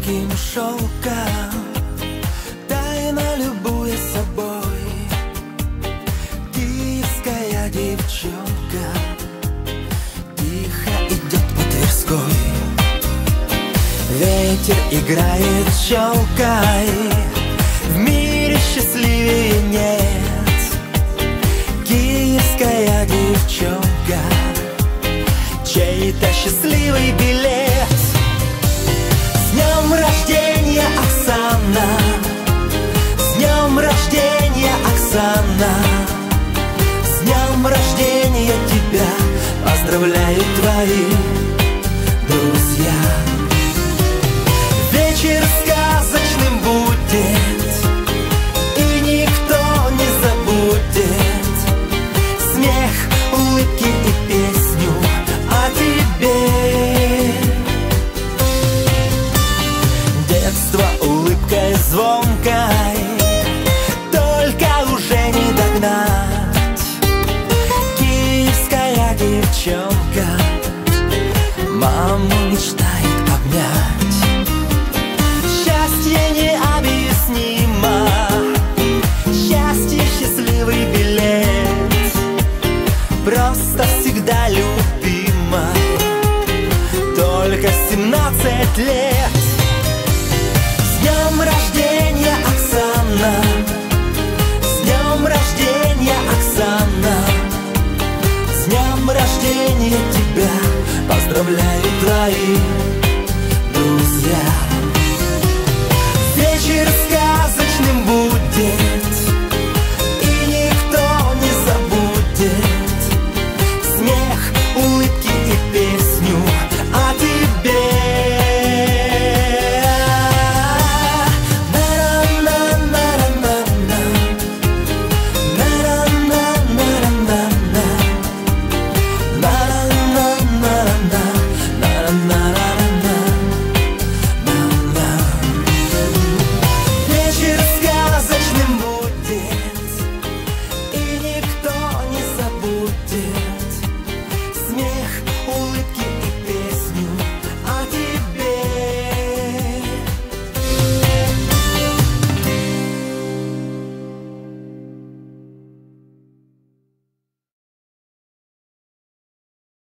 легким шелком Тайно любуя собой. Киевская девчонка. Тихо идет по Тверской. Ветер играет щелкой В мире счастливее нет Оксана С днем рождения тебя Поздравляют твои 17 лет. С днем рождения, Оксана. С днем рождения, Оксана. С днем рождения тебя. Поздравляю твои